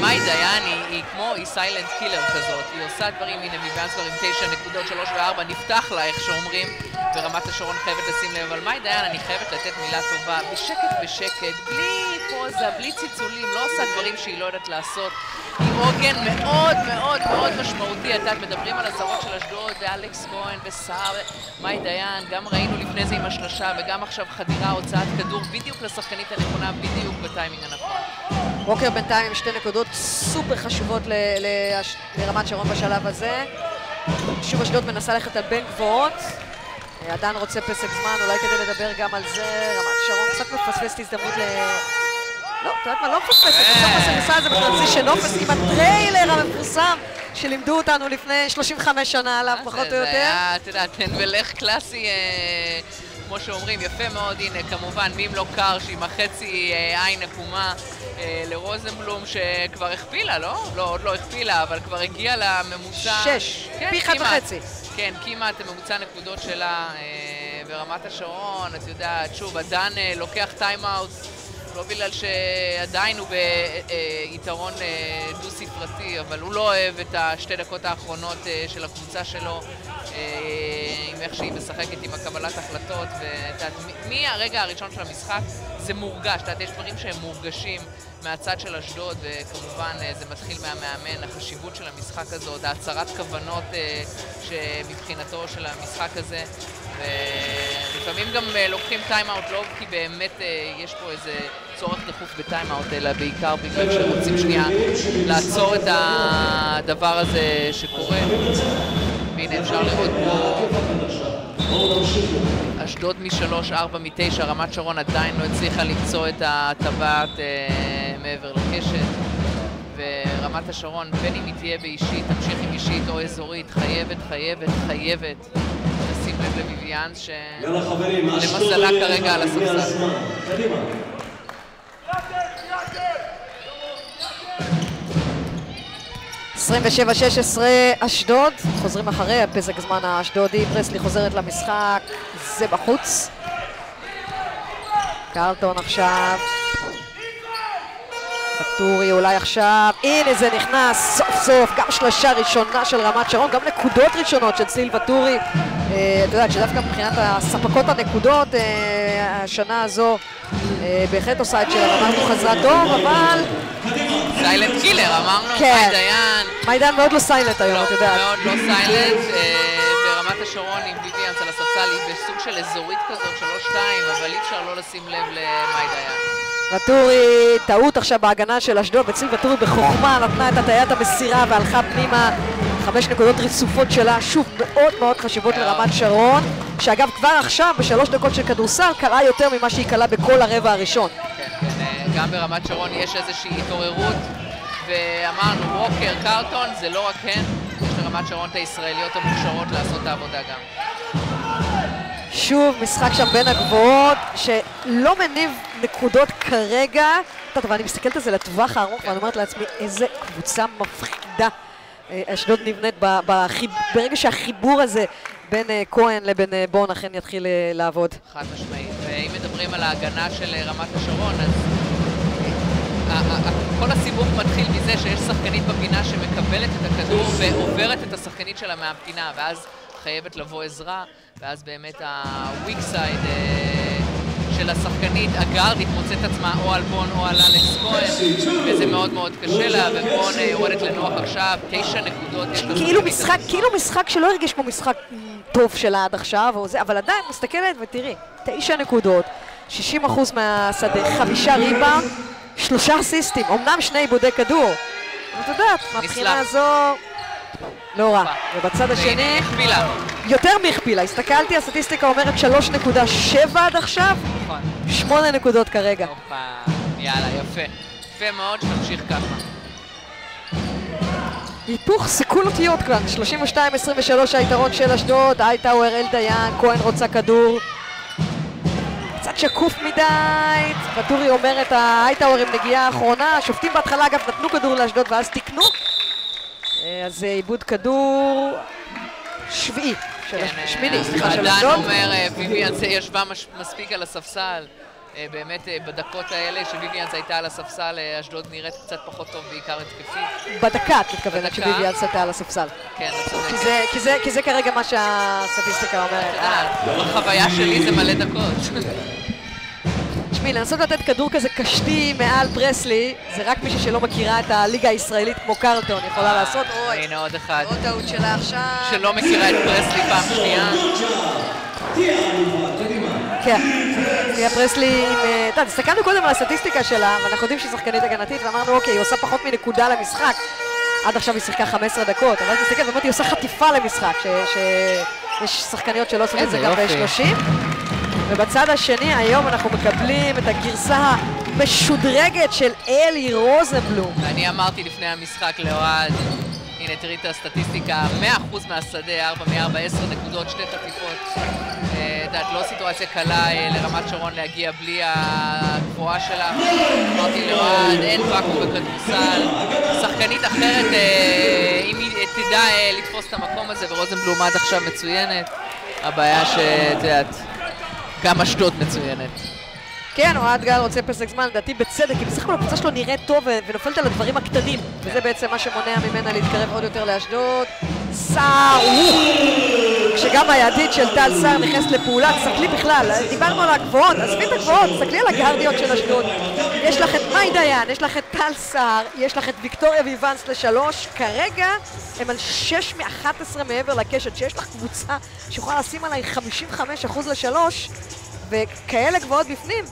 מאי דיין היא כמו, היא silent killer כזאת, היא עושה דברים, הנה ויוונס כבר עם תשע נקודות, שלוש מארבע, נפתח לה, איך שאומרים, ורמת השרון חייבת לשים לב, אבל מאי דיין, אני חייבת לתת מילה טובה, בשקט בשקט, בלי פוזה, בלי ציצולים, לא עושה דברים שהיא לא יודעת לעשות. היא עוגן מאוד מאוד מאוד משמעותי, את יודעת, מדברים על הזרות של אשדוד, ואלכס כהן וסער, מאי דיין, גם ראינו לפני זה עם השלושה, וגם עכשיו חדירה, הוצאת כדור בדיוק לשחקנית הנכונה, בדיוק בטיימינג הנכון. ווקר בינתיים עם שתי נקודות סופר חשובות לרמת שרון בשלב הזה. שוב אשדוד מנסה ללכת על בין גבוהות. עדיין רוצה פסק זמן, אולי כדי לדבר גם על זה. רמת שרון קצת מפספסת הזדמנות ל... לא, את יודעת מה? לא מפספסת, בסוף עושה את זה בטרנזישן אופס עם הטריילר המפורסם שלימדו אותנו לפני 35 שנה עליו, פחות או יותר. זה היה, את יודעת, תן ולך קלאסי. אה, כמו שאומרים, יפה מאוד, הנה, כמובן, מים לא קרש עם החצי אה, עין עקומה אה, לרוזנבלום, שכבר הכפילה, לא? לא, עוד לא הכפילה, אבל כבר הגיעה לממוצע... שש, כן, פי אחד. וחצי. כן, כמעט ממוצע נקודות שלה ברמת השרון, את יודעת, שוב, אה, לוקח טיים-אאוט, לא בגלל שעדיין הוא ביתרון אה, דו-ספרתי, אבל הוא לא אוהב את השתי דקות האחרונות אה, של הקבוצה שלו, אה, עם איך שהיא משחקת עם הקבלת החלטות, ואת מהרגע הראשון של המשחק? זה מורגש, את יודעת, יש דברים שהם מורגשים מהצד של אשדוד, וכמובן זה מתחיל מהמאמן, החשיבות של המשחק הזה, עוד ההצהרת כוונות שמבחינתו של המשחק הזה, ולפעמים גם אה, לוקחים טיים-אאוט לא כי באמת אה, יש פה איזה צורך דחוף בטיים-אאוט, אלא בעיקר בגלל שרוצים שנייה לעצור את הדבר הזה שקורה. והנה אפשר לראות פה אשדוד משלוש, ארבע מתשע, רמת שרון עדיין לא הצליחה למצוא את הטבעת אה, מעבר לקשת. ורמת השרון, בין אם היא תהיה באישית, תמשיך עם אישית או אזורית, חייבת, חייבת, חייבת לשים לב לביביאנס, ש... יאללה חברים, למזלה כרגע על מגיע הספסל. עשרים ושבע, שש עשרה, אשדוד, חוזרים אחרי הפסק זמן האשדודי, פרסלי חוזרת למשחק, זה בחוץ. קרלטון עכשיו. פטורי אולי עכשיו, הנה זה נכנס סוף סוף, גם שלושה ראשונה של רמת שרון, גם נקודות ראשונות של סיל וטורי. אה, את יודעת שדווקא מבחינת הספקת הנקודות, אה, השנה הזו אה, בהחלט עושה את שלה, אמרנו חזרה טוב, אבל silent killer, אמרנו, כן. מאי דיין, מיידן מאוד לא silent היום, לא, את יודעת. מאוד לא silent, אה, ברמת השרון עם ביביאנס על הספסל, היא בסוג של אזורית כזאת, שלוש-שתיים, אבל אי אפשר לא לשים לב למאי דיין. וטורי, טעות עכשיו בהגנה של אשדוד, וציל וטורי בחוכמה נתנה את הטיית המסירה והלכה פנימה. חמש נקודות רצופות שלה, שוב, מאוד מאוד חשובות. לרמת שרון, שאגב כבר עכשיו, בשלוש דקות של כדורסל, קלה יותר ממה שהיא קלה בכל הרבע הראשון. כן, כן, גם ברמת שרון יש איזושהי התעוררות, ואמרנו, ווקר, קרטון, זה לא רק הן, יש לרמת שרון את הישראליות המוכשרות לעשות את העבודה גם. שוב, משחק שם בין הגבוהות, שלא מניב נקודות כרגע. יודעת, אבל אני מסתכלת על זה לטווח הארוך, ואני אומרת לעצמי, איזה קבוצה מפחידה. אה, אשדוד נבנית בחיב... ברגע שהחיבור הזה בין אה, כהן לבין אה, בון אכן יתחיל לעבוד. חד משמעית. ואם מדברים על ההגנה של רמת השרון, אז כל הסיבוב מתחיל מזה שיש שחקנית בפינה שמקבלת את הכדור ועוברת את השחקנית שלה מהפינה, ואז חייבת לבוא עזרה, ואז באמת ה-weak side אה, של השחקנית, הגארדית, מוצאת עצמה או על בון או על אלכס כהן, וזה מאוד מאוד קשה לה, ובון אה, יורדת לנוח עכשיו, תשע נקודות. כאילו משחק, כאילו משחק שלא הרגיש כמו משחק טוב שלה עד עכשיו, או זה, אבל עדיין מסתכלת ותראי, תשע נקודות, 60% מהשדה, חמישה ריבאונד, שלושה אסיסטים, אמנם שני עיבודי כדור. אבל את יודעת, מהבחינה. הזו, לא רע. ובצד השני, הכפילה. יותר מכפילה, הסתכלתי, הסטטיסטיקה אומרת 3.7 עד עכשיו, נכון. 8 נקודות כרגע. הופה, יאללה, יפה. יפה מאוד, שתמשיך ככה. היפוך סיכול אותיות כאן, 32-23 היתרון של אשדוד, הייטאוור אלדיין, כהן רוצה כדור. קצת שקוף מדי, וטורי אומר את ההייטאוור עם נגיעה האחרונה, השופטים בהתחלה אגב נתנו כדור לאשדוד ואז תיקנו. אה, אז אה, עיבוד כדור שביעי, כן, אה, שמיני, סליחה, של עדן אשדוד. אומר, ויויאנס ישבה מספיק על הספסל. באמת, בדקות האלה שוויביאנס הייתה על הספסל, אשדוד נראית קצת פחות טוב, בעיקר התקפית. בדקה את מתכוונת בדקה. שביבי סטה על הספסל. כן, את כי צודקת. זה- כי זה- זה כרגע מה שהסטטיסטיקה אומרת. את יודעת, בחוויה שלי זה מלא דקות. תשמעי, לנסות לתת כדור כזה קשתי מעל פרסלי, זה רק מישהי שלא מכירה את הליגה הישראלית כמו קרלטון יכולה לעשות. אוי, הנה עוד אחד. עוד טעות שלה עכשיו. שלא מכירה את פרסלי פעם שנייה. תהיה. כן. ליה פרסלי, עם, אה, אתה יודע, הסתכלנו קודם על הסטטיסטיקה שלה, ואנחנו יודעים שהיא שחקנית הגנתית, ואמרנו, אוקיי, היא עושה פחות מנקודה למשחק. עד עכשיו היא שיחקה 15 דקות, אבל תסתכל, באמת היא עושה חטיפה למשחק, שיש שחקניות שלא עושות את זה גם יופי. ב-30. ובצד השני, היום אנחנו מקבלים את הגרסה המשודרגת של אלי רוזנבלום. ואני אמרתי לפני המשחק לאוהד, הנה, תראי את הסטטיסטיקה, 100% מהשדה, 4 מ-4, 10 נקודות, שתי חטיפות. אה, יודעת, לא סיטואציה קלה אה, לרמת שרון להגיע בלי הגבוהה שלה. אמרתי לאוהד, אין ואקום בכדורסל. שחקנית אחרת, אה, אם היא תדע לתפוס את המקום הזה, ורוזנבלום עד עכשיו מצוינת. הבעיה שאת יודעת, גם אשדוד מצוינת. כן, אוהד גל רוצה פסק זמן, לדעתי בצדק, כי בסך הכל הקבוצה שלו נראית טוב ונופלת על הדברים הקטנים. וזה בעצם מה שמונע ממנה להתקרב עוד יותר לאשדוד. סער! כשגם הידית של טל סער נכנסת לפעולה, תסתכלי בכלל, דיברנו על הגבוהות, עזבי את הגבוהות, תסתכלי על הגרדיות של אשדוד. יש לך את מאי דיין, יש לך את טל סער, יש לך את ויקטוריה ויוונס לשלוש, כרגע הם על 6 מ-11 מעבר לקשת, שיש לך קבוצה שיכולה לשים עליי 55% לשלוש, וכאלה גבוהות בפנים,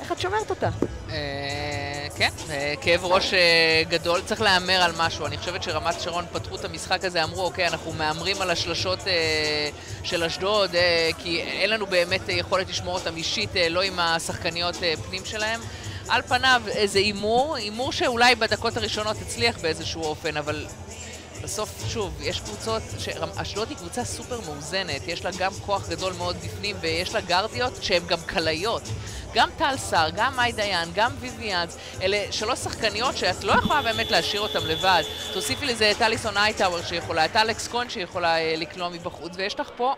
איך את שומרת אותה? אה, כן, אה, כאב ראש אה, גדול, צריך להמר על משהו. אני חושבת שרמת שרון פתחו את המשחק הזה, אמרו, אוקיי, אנחנו מהמרים על השלשות של אשדוד, כי אין לנו באמת יכולת לשמור אותם אישית, לא עם השחקניות פנים שלהם. על פניו זה הימור, הימור שאולי בדקות הראשונות הצליח באיזשהו אופן, אבל בסוף, שוב, יש קבוצות, אשדוד היא קבוצה סופר מאוזנת, יש לה גם כוח גדול מאוד בפנים, ויש לה גרדיות שהן גם קלעיות. גם טל סער, גם מאי דיין, גם ויviאנס, אלה שלוש שחקניות שאת לא יכולה באמת להשאיר אותן לבד. תוסיפי לזה את אליסון אייטאוור שיכולה, את אלכס קון שיכולה אה, לקלוע מבחוץ, ויש לך פה...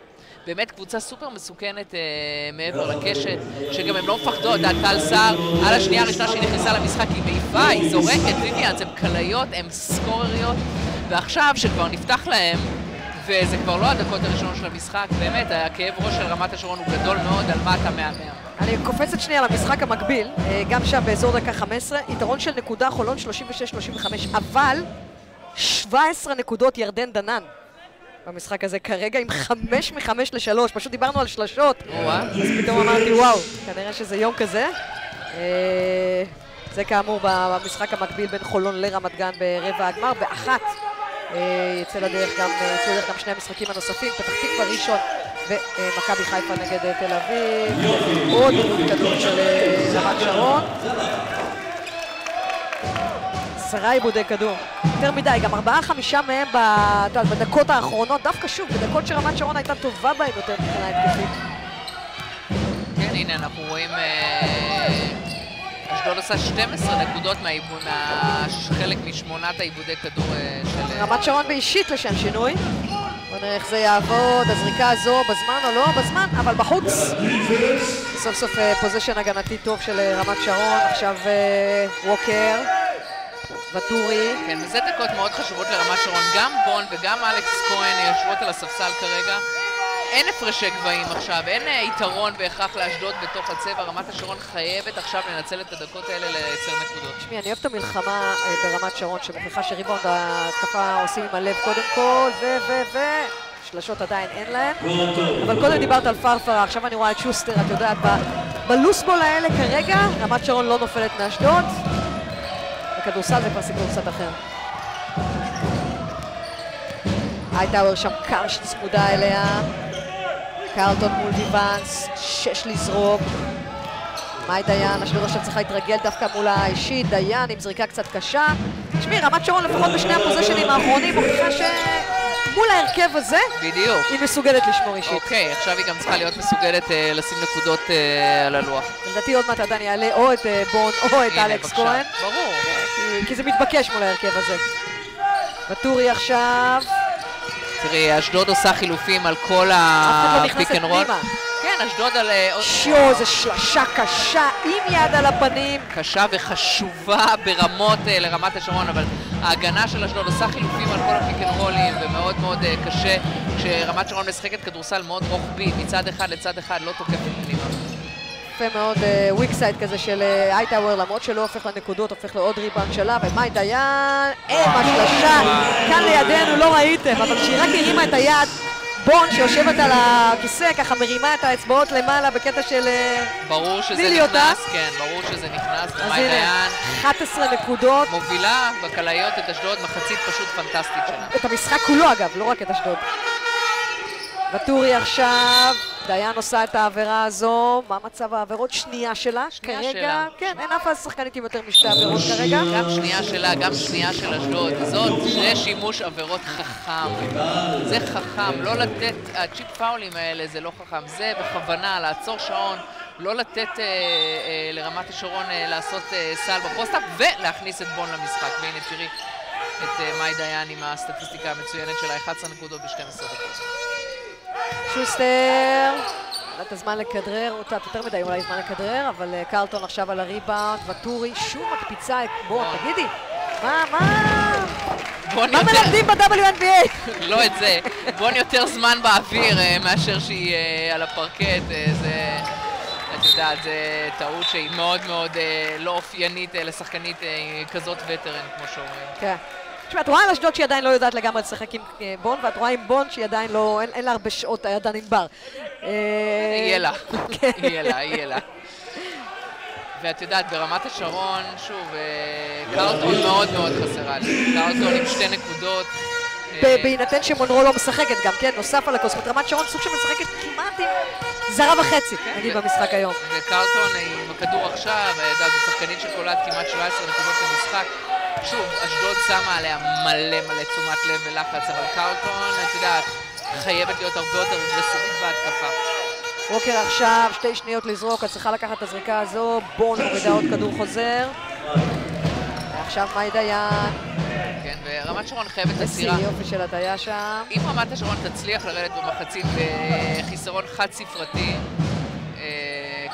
באמת קבוצה סופר מסוכנת אה, מעבר לקשת, שגם הן לא מפחדות, טל סער, על השנייה הראשונה שהיא נכנסה למשחק היא מעיפה, היא זורקת, ויviאנס, הן קלעיות, הן סקורריות, ועכשיו שכבר נפתח להם, וזה כבר לא הדקות הראשונות של המשחק, באמת, הכאב ראש של רמת השרון הוא גדול מאוד, על מה אתה מהמר. אני קופצת שנייה למשחק המקביל, אה, גם שם באזור דקה 15, יתרון של נקודה חולון 36-35, אבל 17 נקודות ירדן דנן במשחק הזה כרגע עם 5 מ-5 ל-3, פשוט דיברנו על שלשות, או-אה. אז פתאום אמרתי וואו, כנראה שזה יום כזה. אה, זה כאמור במשחק המקביל בין חולון לרמת גן ברבע הגמר, באחת אה, יצא לדרך גם, אה, יצאו לדרך גם שני המשחקים הנוספים, פתח תקווה ראשון ומכבי חיפה נגד אה, תל אביב, עוד עיבוד כדור של אה, רמת שרון. עשרה עיבודי כדור, יותר מדי, גם ארבעה חמישה מהם בדקות האחרונות, דווקא שוב, בדקות שרמת שרון הייתה טובה בהם יותר מבחינה התקפית. כן, הנה, אנחנו רואים... אה, אשדוד עושה 12 נקודות מהעיבוד, מה- חלק משמונת העיבודי כדור אה, של... אה, רמת שרון באישית לשם שינוי. בוא נראה איך זה יעבוד, הזריקה הזו בזמן או לא בזמן, אבל בחוץ. סוף סוף פוזיישן הגנתי טוב של אה, רמת שרון, עכשיו אה, ווקר, ואטורי. כן, וזה דקות מאוד חשובות לרמת שרון. גם בון וגם אלכס כהן יושבות על הספסל כרגע. אין הפרשי גבהים עכשיו, אין אה, יתרון בהכרח לאשדוד בתוך הצבע. רמת השרון חייבת עכשיו לנצל את הדקות האלה לייצר נקודות. תשמעי, אני אוהבת את המלחמה אה, ברמת שרון, שמוכיחה שריבאונד ההתקפה עושים עם הלב קודם כל, ו... ו... ו... שלשות עדיין אין להם. אבל קודם דיברת על פרפרה, עכשיו אני רואה את שוסטר, את יודעת, בלוסבול האלה כרגע, רמת שרון לא נופלת מאשדוד. בכדורסל זה כבר סיפור קצת אחר. הייטאוור שם קרש צמודה אליה. קרלטון מול ויוונס, שש לזרוק. מאי דיין, אשדוד עכשיו צריכה להתרגל דווקא מול האישית, דיין עם זריקה קצת קשה. תשמעי, רמת שרון לפחות בשני הפוזיישנים האחרונים מוכיחה שמול ההרכב הזה בדיוק. היא מסוגלת לשמור אישית. אוקיי, עכשיו היא גם צריכה להיות מסוגלת אה, לשים נקודות אה, על הלוח. לדעתי עוד מעט עדיין יעלה או את אה, בון או את הנה, אלכס. כהן, ברור. כי- כי זה מתבקש מול ההרכב הזה. ואטורי עכשיו, תראי, אשדוד עושה חילופים על כל ה pick and roll. כן, אשדוד על... אה, שיו, זו שלשה קשה עם יד על הפנים. קשה וחשובה ברמות אה, לרמת השרון, אבל ההגנה של אשדוד עושה חילופים על כל ה pick and roll ים, ומאוד מאוד אה, קשה, כשרמת שרון משחקת כדורסל מאוד רוחבי, מצד אחד לצד אחד, לא תוקפת פנימה. יפה מאוד weak side כזה של אה, הייטאוור, למרות שלא הופך לנקודות, הופך לעוד ריבאונד שלה, ומאי דיין, אין השלשה, כאן לידינו לא ראיתם, אבל כשהיא רק הרימה את היד, בון שיושבת על הכיסא, ככה מרימה את האצבעות למעלה בקטע של... אה, ברור שזה לי אותה. נכנס, כן, ברור שזה נכנס, ומאי דיין 11 נקודות, מובילה בקלעיות את אשדוד, מחצית פשוט פנטסטית שלה. את המשחק כולו אגב, לא רק את אשדוד. וטורי עכשיו, דיין עושה את העבירה הזו, מה מצב העבירות? שנייה שלה, שנייה כרגע, שלה. כן, אין אף שחקנית עם יותר משתי עבירות כרגע. גם שנייה שלה, גם שנייה של אשדוד. זאת, זה שימוש עבירות חכם. זה חכם, לא לתת, ה cheap foul ים האלה זה לא חכם. זה בכוונה, לעצור שעון, לא לתת אה, אה, לרמת השרון אה, לעשות אה, סל ב post-up ולהכניס את בון למשחק. והנה תראי את אה, מאי דיין עם הסטטיסטיקה המצוינת שלה, 11 נקודות ב-12 דקות. שוסטר, את הזמן לכדרר, או קצת יותר מדי אולי זמן לכדרר, אבל אה, קרלטון עכשיו על הריבאונד, וטורי שוב מקפיצה את... בוא. תגידי, מה, מה... מה. מלמדים ב-WNBA? לא את זה. בון יותר זמן באוויר אה, מאשר שהיא אה, על הפרקט. זה, את יודעת, זה טעות שהיא מאוד מאוד לא אופיינית לשחקנית כזאת וטרן, כמו שאומרים. כן. תשמע, את רואה על אשדוד שהיא עדיין לא יודעת לגמרי לשחק עם אה, בון, ואת רואה עם בון שהיא עדיין לא, אין, לה הרבה שעות היה דן ענבר. אה, יהיה לה. כן. יהיה לה, יהיה לה. ואת יודעת, ברמת השרון, שוב, אה, קרלטון מאוד מאוד חסרה לי. קרלטון עם שתי נקודות. בהינתן שמונרו לא משחקת גם, כן, נוסף על הכוס. רמת שרון סוג שמשחקת כמעט עם זרה וחצי, נגיד ו- במשחק היום. וקרלטון אה, עם הכדור עכשיו, זו שחקנית שקולעת כמעט 17 נקודות למשחק. שוב, אשדוד שמה עליה מלא מלא תשומת לב ולחץ, אבל קרלטון, את יודעת, חייבת להיות הרבה יותר אגרסיבית בהתקפה. ווקר עכשיו, שתי שניות לזרוק, את צריכה לקחת את הזריקה הזו, בון מורידה עוד כדור חוזר. ועכשיו מאי דיין, כן, ורמת שרון חייבת איזה עצירה. יופי של הטיה שם. אם רמת השרון תצליח לרדת במחצית בחיסרון חד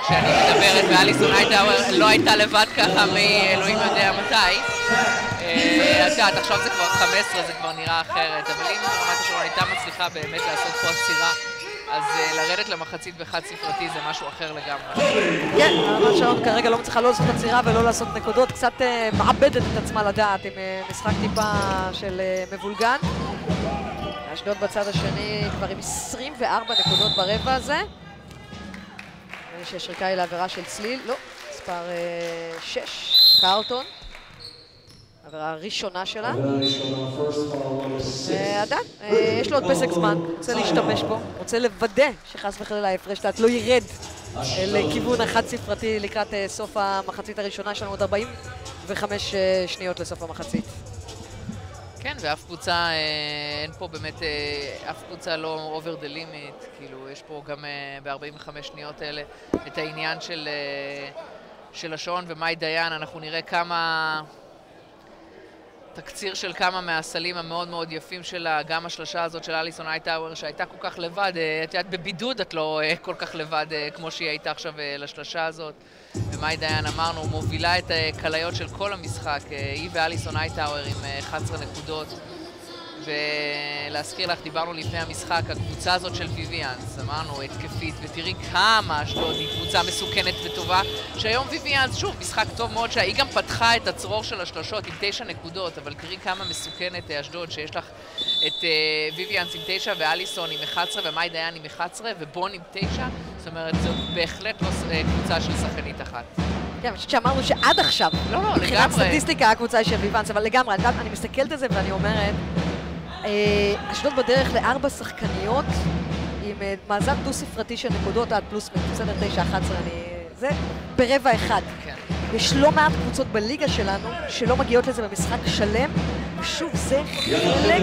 כשאני מדברת ואליסון לא הייתה לבד ככה מאלוהים יודע מתי, אה, את יודעת, עכשיו זה כבר 15, זה כבר נראה אחרת, אבל אם רמת השרון הייתה מצליחה באמת לעשות פה עצירה, אז אה, לרדת למחצית בחד ספרתי זה משהו אחר לגמרי. כן, רמת שרון כרגע לא מצליחה לא לעשות עצירה ולא לעשות נקודות, קצת אה, מעבדת את עצמה לדעת עם משחק טיפה של מבולגן. אשדוד בצד השני כבר עם 24 נקודות ברבע הזה. נראה לי שהשריקה היא לעבירה של צליל, לא, מספר 6, קרלטון. עבירה הראשונה שלה. אה, עדיין, אה, יש לו עוד פסק זמן, רוצה להשתמש בו, רוצה לוודא שחס וחלילה ההפרש שלה לא ירד אה, לכיוון החד-ספרתי לקראת אה, סוף המחצית הראשונה, יש לנו עוד 45 אה, שניות לסוף המחצית. כן, ואף קבוצה, אה, אין פה באמת, אה, אף קבוצה לא over the limit, כאילו, יש פה גם אה, ב-45 שניות האלה את העניין של, של השעון ומאי דיין, אנחנו נראה כמה... תקציר של כמה מהסלים המאוד מאוד יפים שלה, גם השלושה הזאת של אליסון הייטאוור שהייתה כל כך לבד, אה, את יודעת, בבידוד את לא אה, כל כך לבד אה, כמו שהיא הייתה עכשיו לשלושה הזאת. ומאי דיין אמרנו, מובילה את הכליות של כל המשחק, היא ואליסון הייטאוור עם אה, 11 נקודות. ולהזכיר לך, דיברנו לפני המשחק, הקבוצה הזאת של ויviאנס, אמרנו, התקפית, ותראי כמה אשדוד היא קבוצה מסוכנת וטובה, שהיום ויviאנס, שוב, משחק טוב מאוד, שהיא גם פתחה את הצרור של השלושות עם תשע נקודות, אבל תראי כמה מסוכנת אה, אשדוד, שיש לך את אה, ויviאנס עם תשע ואליסון עם 11 ומאי דיין עם 11 ובון עם תשע, זאת אומרת, זו בהחלט לא אה, קבוצה של שחקנית אחת. כן, אני חושבת שאמרנו שעד עכשיו, לא, לא, מבחינת לגמרי. סטטיסטיקה הקבוצה היא של ויוונס, אבל לגמרי, אני, מסתכלת על זה ואני אומרת, אשדוד בדרך לארבע שחקניות עם אה, מאזן דו-ספרתי של נקודות עד פלוס מינוס, בסדר, תשע, אחת עשרה, אני... זה ברבע אחד. כן. יש לא מעט קבוצות בליגה שלנו שלא מגיעות לזה במשחק שלם, ושוב, זה חלק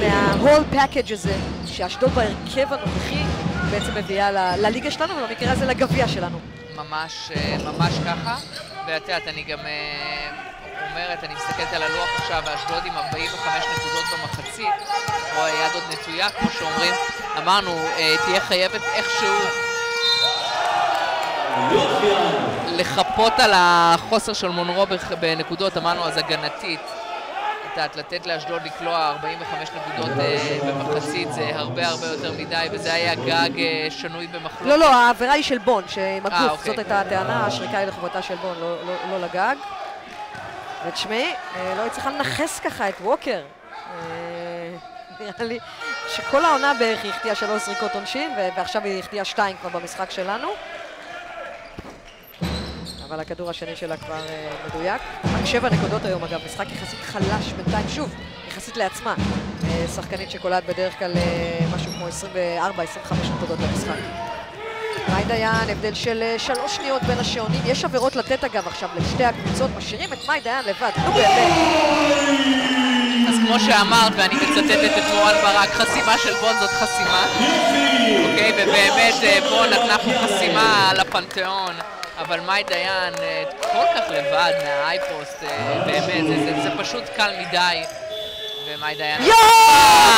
מה-whole package הזה, שאשדוד בהרכב הנוכחי בעצם מביאה ל- לליגה שלנו, ובמקרה הזה לגביע שלנו. ממש, אה, ממש ככה. ואת יודעת, אני גם אה, אומרת, אני מסתכלת על הלוח עכשיו, ואשדוד עם 45 נקודות במחצית, או היד עוד נטויה, כמו שאומרים. אמרנו, אה, תהיה חייבת איכשהו לחפות על החוסר של מונרו בנקודות, אמרנו, אז הגנתית. יודעת, לתת לאשדוד לקלוע 45 נקודות אה, במחצית זה הרבה הרבה יותר מדי, וזה היה גג אה, שנוי במחלוקת. לא, לא, העבירה היא של בון, שעם הגוף, אוקיי. זאת הייתה הטענה, השריקה היא לחובתה של בון, לא, לא, לא לגג. ותשמעי, אה, לא היית צריכה לנכס ככה את ווקר. אה, נראה לי שכל העונה בערך היא החטיאה שלוש זריקות עונשין, ועכשיו היא החטיאה שתיים כבר במשחק שלנו. אבל הכדור השני שלה כבר אה, מדויק. רק שבע נקודות היום אגב, משחק יחסית חלש בינתיים, שוב, יחסית לעצמה. שחקנית שקולעת בדרך כלל משהו לעצמו 24-25 נקודות במשחק. מאי דיין, הבדל של אה, שלוש שניות בין השעונים. יש עבירות לתת אגב עכשיו לשתי הקבוצות, משאירים את מאי דיין לבד. נו באמת. אז כמו שאמרת, ואני מצטטת את מורן ברק, חסימה של בון זאת חסימה. אוקיי, ובאמת אה, בון נתנה פה חסימה על הפנתיאון, אבל מאי דיין אה, כל כך לבד מהאייפוסט, באמת, זה, זה, זה פשוט קל מדי. ומאי דיין... יואו,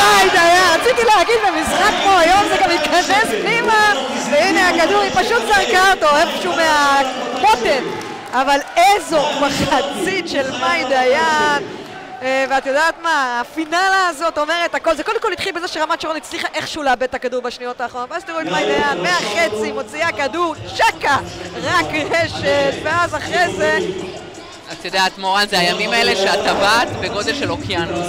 מאי דיין! רציתי להגיד במשחק כמו היום זה גם ייכנס פנימה. והנה הכדור, היא פשוט זרקה אותו איפשהו מהמותן אבל איזו מחצית של מאי דיין אה, ואת יודעת מה, הפינאלה הזאת אומרת הכל, זה קודם כל התחיל בזה שרמת שרון הצליחה איכשהו לאבד את הכדור בשניות האחרונות. ואז תראו את מאי דיין, מהחצי, מוציאה כדור, שקה, רק רשת ואז אחרי זה את יודעת, מורן, זה הימים האלה שאת טבעת בגודל של אוקיינוס.